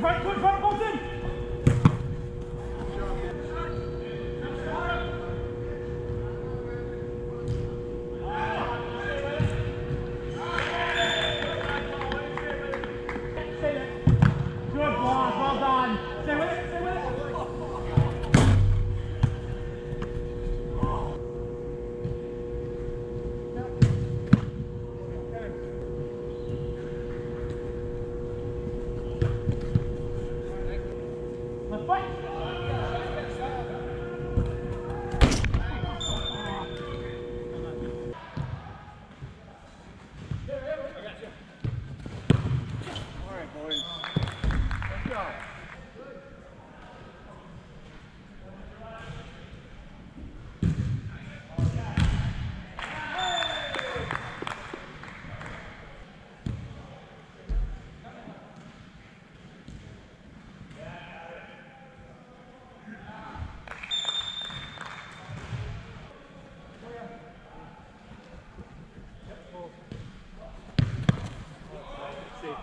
vai, vai, vai. Vai!